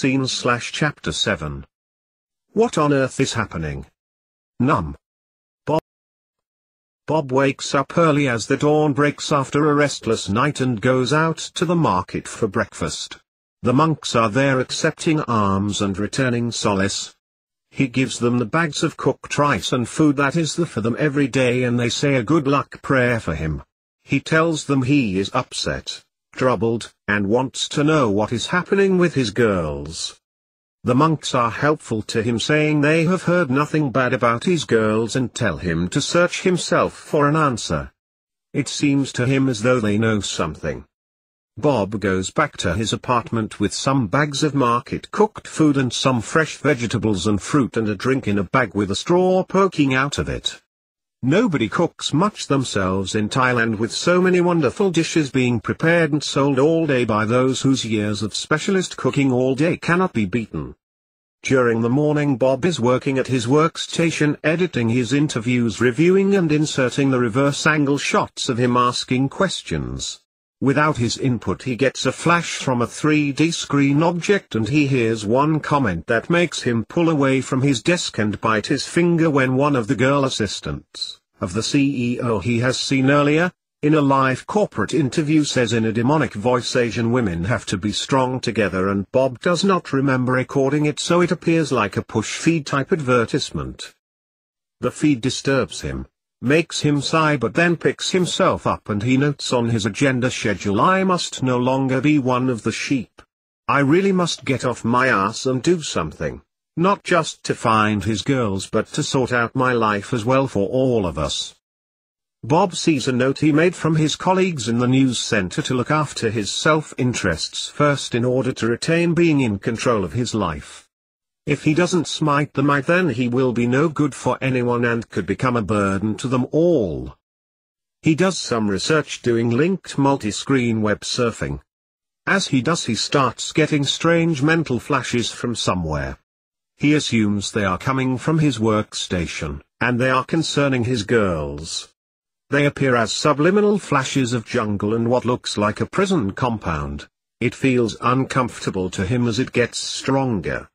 Scenes slash chapter 7. What on earth is happening? Numb. Bob. Bob wakes up early as the dawn breaks after a restless night and goes out to the market for breakfast. The monks are there accepting alms and returning solace. He gives them the bags of cooked rice and food that is the for them every day and they say a good luck prayer for him. He tells them he is upset, troubled, and wants to know what is happening with his girls. The monks are helpful to him saying they have heard nothing bad about his girls and tell him to search himself for an answer. It seems to him as though they know something. Bob goes back to his apartment with some bags of market-cooked food and some fresh vegetables and fruit and a drink in a bag with a straw poking out of it. Nobody cooks much themselves in Thailand with so many wonderful dishes being prepared and sold all day by those whose years of specialist cooking all day cannot be beaten. During the morning Bob is working at his workstation editing his interviews reviewing and inserting the reverse angle shots of him asking questions. Without his input he gets a flash from a 3D screen object and he hears one comment that makes him pull away from his desk and bite his finger when one of the girl assistants, of the CEO he has seen earlier, in a live corporate interview says in a demonic voice Asian women have to be strong together and Bob does not remember recording it so it appears like a push feed type advertisement. The feed disturbs him makes him sigh but then picks himself up and he notes on his agenda schedule I must no longer be one of the sheep. I really must get off my ass and do something, not just to find his girls but to sort out my life as well for all of us. Bob sees a note he made from his colleagues in the news center to look after his self-interests first in order to retain being in control of his life. If he doesn't smite them out then he will be no good for anyone and could become a burden to them all. He does some research doing linked multi-screen web surfing. As he does he starts getting strange mental flashes from somewhere. He assumes they are coming from his workstation, and they are concerning his girls. They appear as subliminal flashes of jungle and what looks like a prison compound. It feels uncomfortable to him as it gets stronger.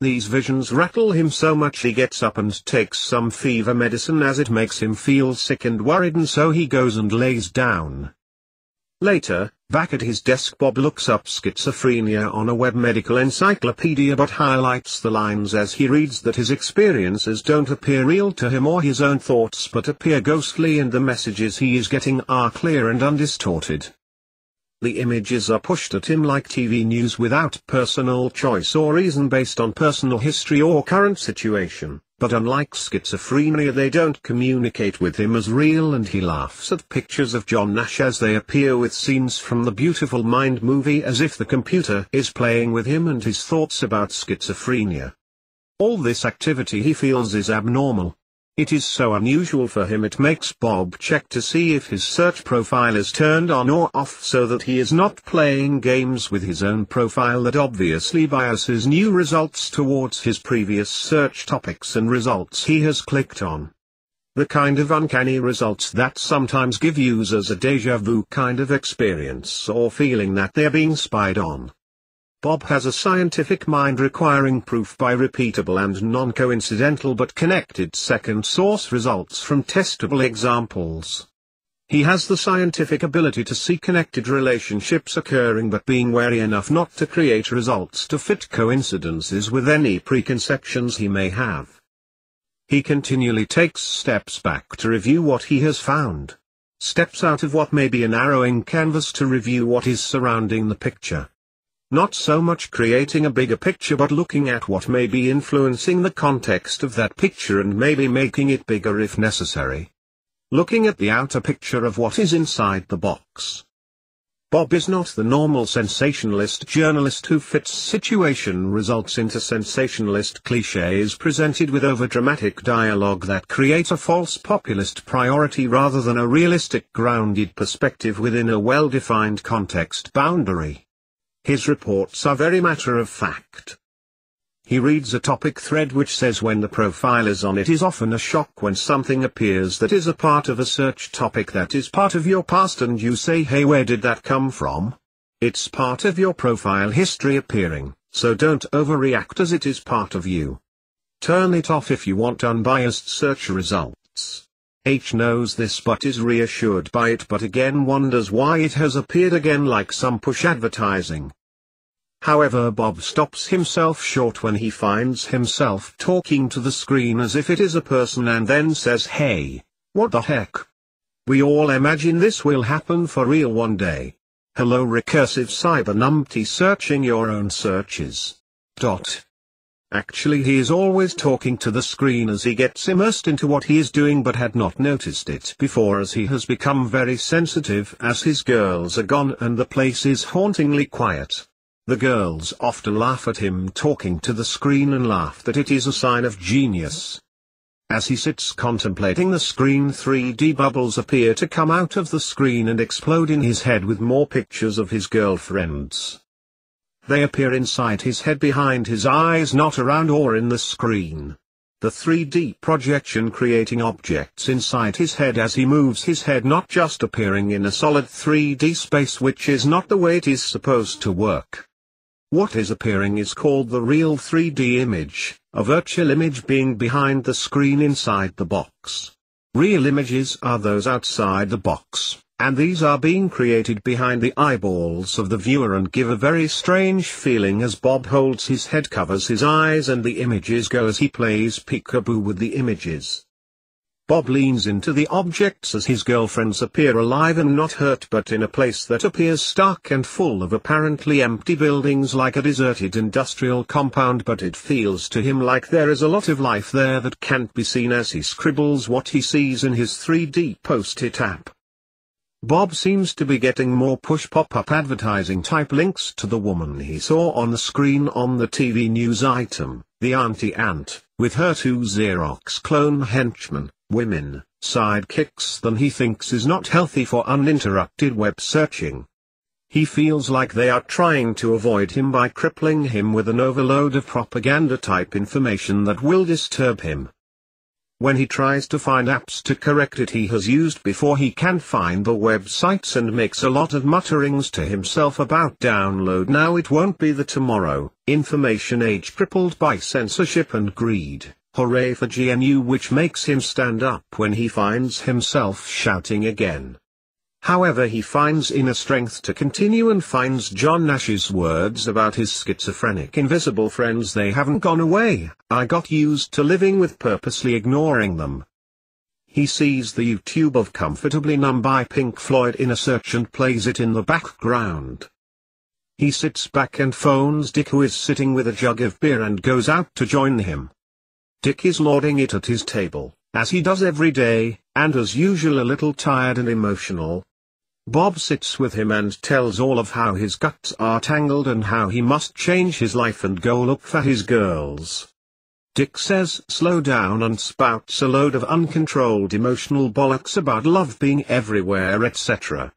These visions rattle him so much he gets up and takes some fever medicine as it makes him feel sick and worried and so he goes and lays down. Later, back at his desk Bob looks up schizophrenia on a web medical encyclopedia but highlights the lines as he reads that his experiences don't appear real to him or his own thoughts but appear ghostly and the messages he is getting are clear and undistorted. The images are pushed at him like TV news without personal choice or reason based on personal history or current situation, but unlike schizophrenia they don't communicate with him as real and he laughs at pictures of John Nash as they appear with scenes from the Beautiful Mind movie as if the computer is playing with him and his thoughts about schizophrenia. All this activity he feels is abnormal, it is so unusual for him it makes Bob check to see if his search profile is turned on or off so that he is not playing games with his own profile that obviously biases new results towards his previous search topics and results he has clicked on. The kind of uncanny results that sometimes give users a deja vu kind of experience or feeling that they're being spied on. Bob has a scientific mind requiring proof by repeatable and non-coincidental but connected second source results from testable examples. He has the scientific ability to see connected relationships occurring but being wary enough not to create results to fit coincidences with any preconceptions he may have. He continually takes steps back to review what he has found. Steps out of what may be a narrowing canvas to review what is surrounding the picture. Not so much creating a bigger picture but looking at what may be influencing the context of that picture and maybe making it bigger if necessary. Looking at the outer picture of what is inside the box. Bob is not the normal sensationalist journalist who fits situation results into sensationalist cliches presented with overdramatic dialogue that create a false populist priority rather than a realistic grounded perspective within a well-defined context boundary. His reports are very matter of fact. He reads a topic thread which says when the profile is on it is often a shock when something appears that is a part of a search topic that is part of your past and you say hey where did that come from? It's part of your profile history appearing, so don't overreact as it is part of you. Turn it off if you want unbiased search results. H knows this but is reassured by it but again wonders why it has appeared again like some push advertising. However Bob stops himself short when he finds himself talking to the screen as if it is a person and then says hey, what the heck? We all imagine this will happen for real one day. Hello recursive cyber numpty searching your own searches. Dot. Actually he is always talking to the screen as he gets immersed into what he is doing but had not noticed it before as he has become very sensitive as his girls are gone and the place is hauntingly quiet. The girls often laugh at him talking to the screen and laugh that it is a sign of genius. As he sits contemplating the screen 3D bubbles appear to come out of the screen and explode in his head with more pictures of his girlfriends. They appear inside his head behind his eyes not around or in the screen. The 3D projection creating objects inside his head as he moves his head not just appearing in a solid 3D space which is not the way it is supposed to work. What is appearing is called the real 3D image, a virtual image being behind the screen inside the box. Real images are those outside the box, and these are being created behind the eyeballs of the viewer and give a very strange feeling as Bob holds his head covers his eyes and the images go as he plays peekaboo with the images. Bob leans into the objects as his girlfriends appear alive and not hurt but in a place that appears stark and full of apparently empty buildings like a deserted industrial compound but it feels to him like there is a lot of life there that can't be seen as he scribbles what he sees in his 3D post-it app. Bob seems to be getting more push pop-up advertising type links to the woman he saw on the screen on the TV news item, the Auntie Ant, with her two Xerox clone henchmen women, sidekicks than he thinks is not healthy for uninterrupted web searching. He feels like they are trying to avoid him by crippling him with an overload of propaganda-type information that will disturb him. When he tries to find apps to correct it he has used before he can find the websites and makes a lot of mutterings to himself about download now it won't be the tomorrow, information age crippled by censorship and greed. Hooray for GNU which makes him stand up when he finds himself shouting again. However he finds inner strength to continue and finds John Nash's words about his schizophrenic invisible friends they haven't gone away, I got used to living with purposely ignoring them. He sees the YouTube of Comfortably Numb by Pink Floyd in a search and plays it in the background. He sits back and phones Dick who is sitting with a jug of beer and goes out to join him. Dick is lording it at his table, as he does every day, and as usual a little tired and emotional. Bob sits with him and tells all of how his guts are tangled and how he must change his life and go look for his girls. Dick says slow down and spouts a load of uncontrolled emotional bollocks about love being everywhere etc.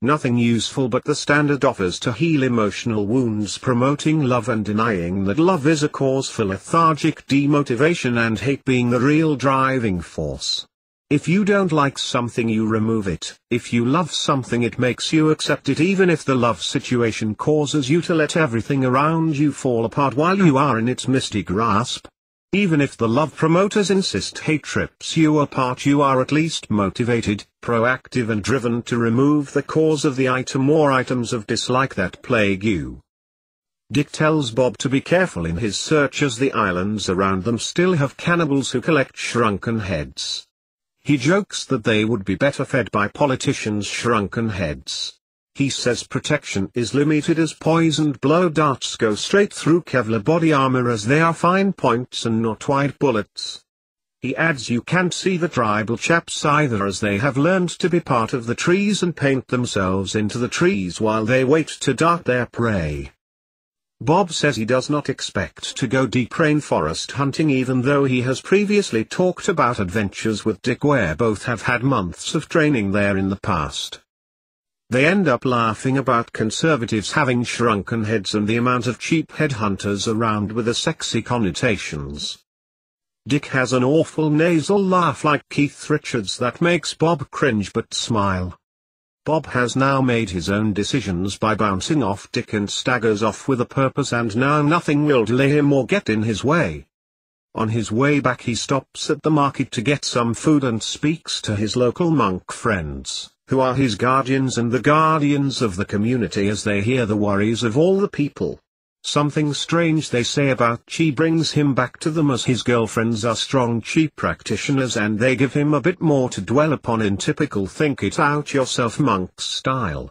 Nothing useful but the standard offers to heal emotional wounds promoting love and denying that love is a cause for lethargic demotivation and hate being the real driving force. If you don't like something you remove it, if you love something it makes you accept it even if the love situation causes you to let everything around you fall apart while you are in its misty grasp. Even if the love promoters insist hate trips you apart you are at least motivated, proactive and driven to remove the cause of the item or items of dislike that plague you. Dick tells Bob to be careful in his search as the islands around them still have cannibals who collect shrunken heads. He jokes that they would be better fed by politicians' shrunken heads. He says protection is limited as poisoned blow darts go straight through Kevlar body armor as they are fine points and not wide bullets. He adds you can't see the tribal chaps either as they have learned to be part of the trees and paint themselves into the trees while they wait to dart their prey. Bob says he does not expect to go deep rainforest hunting even though he has previously talked about adventures with Dick where both have had months of training there in the past. They end up laughing about conservatives having shrunken heads and the amount of cheap headhunters around with the sexy connotations. Dick has an awful nasal laugh like Keith Richards that makes Bob cringe but smile. Bob has now made his own decisions by bouncing off Dick and staggers off with a purpose and now nothing will delay him or get in his way. On his way back he stops at the market to get some food and speaks to his local monk friends, who are his guardians and the guardians of the community as they hear the worries of all the people. Something strange they say about Chi brings him back to them as his girlfriends are strong Chi practitioners and they give him a bit more to dwell upon in typical think it out yourself monk style.